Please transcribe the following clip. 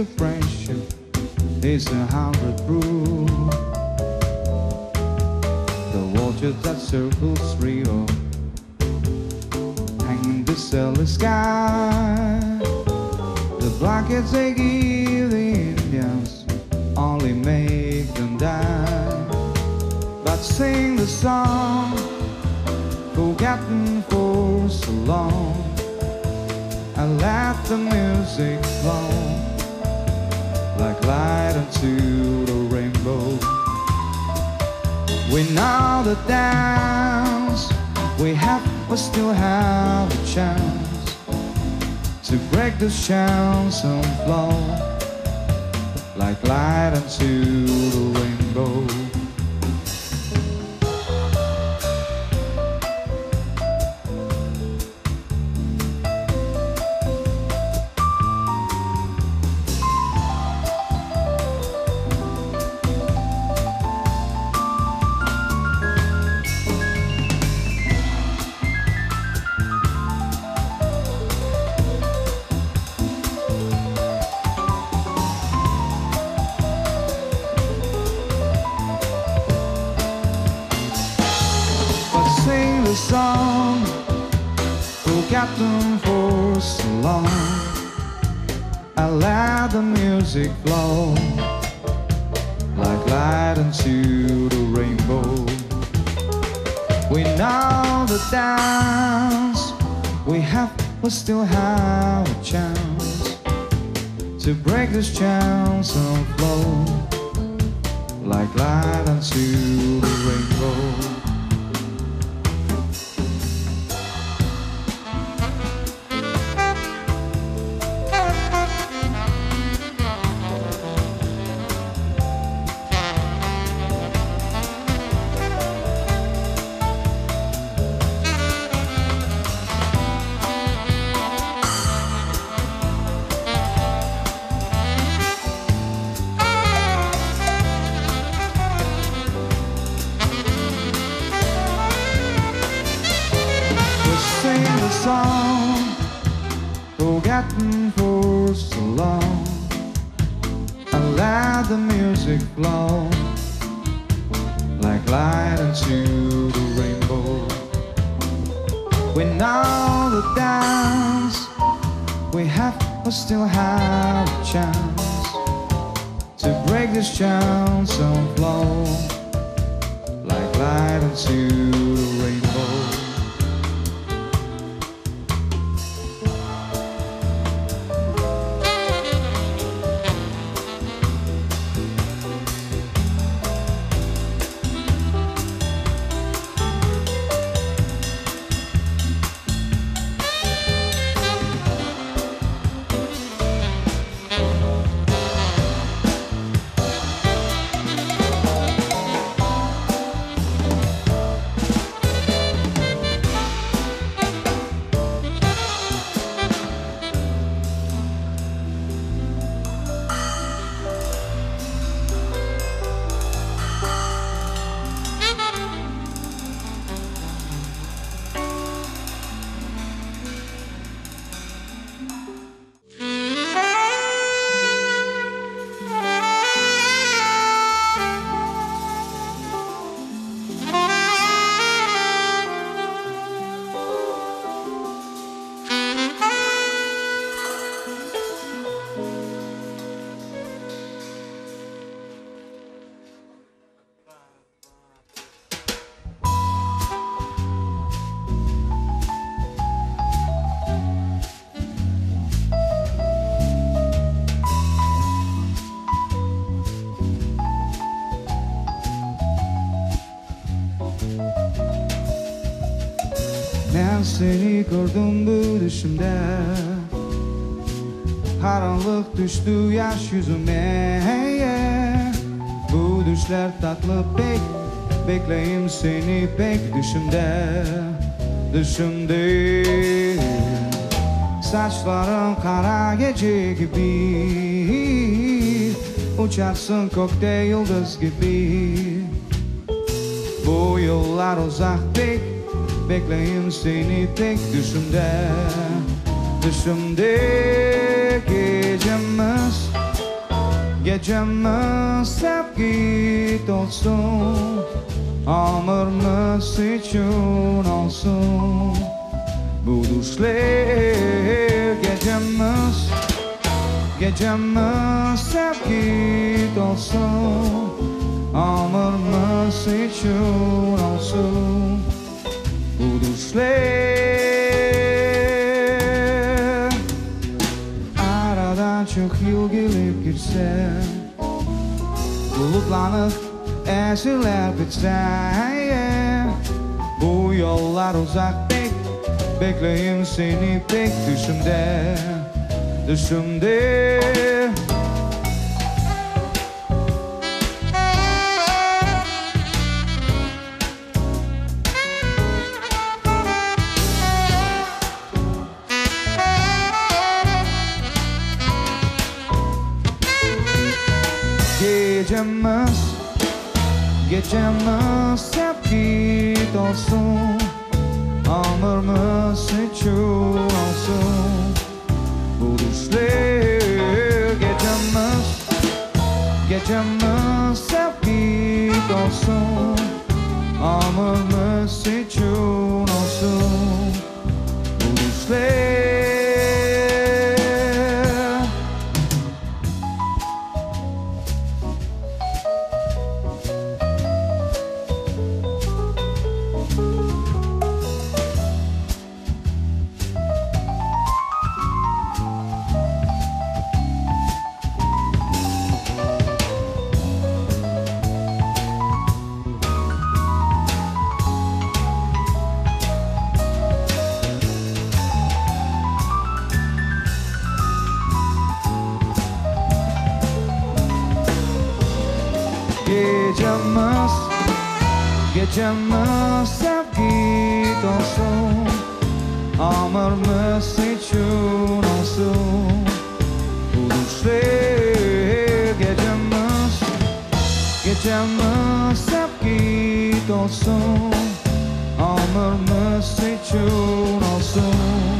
to friendship is a hundred proof. The waters that circles Rio in the silver sky. The blankets they give the Indians only make them die. But sing the song forgotten for so long and let the music flow like light into the rainbow. We know the dance we have, we still have a chance to break the chance and flow like light into the rainbow. The song forgotten for so long. I let the music flow like light into the rainbow. We know the dance we have, we still have a chance to break this chance and flow like light into the rainbow. Forgotten for so long and let the music flow like light into the rainbow. We know the dance we have, we still have a chance to break this chance and flow like light into the rainbow. Gördüm bu düşümde. Karanlık düştü yaş yüzüme. Bu düşler tatlı pek. Bekleyim seni pek düşümde. Düşümde Saçların kara gece gibi. Uçarsın kokte yıldız gibi. Bu yollar uzak pek Bekleyim seni tek düşümde. Düşümde gecemiz Gecemiz hep git olsun. Ömrümüz için olsun? Bu düşler gecemiz Gecemiz hep git olsun. Ömrümüz için olsun Bu düşler Aradan çok yıl gelip gitse Bulutlanıp esirler bitse. Bu yollar uzak pek Bekleyim seni pek düşümde Düşümde Gecemiz hep git olsun. Ömrümüz için olsun? Bu düşler Gecemiz hep git olsun. Ömrümüz için olsun? Bu düşler Gecemiz Gecemiz hep git olsun Ömrümüz için olsun. Bu düşler gecemiz Gecemiz hep git olsun Ömrümüz için olsun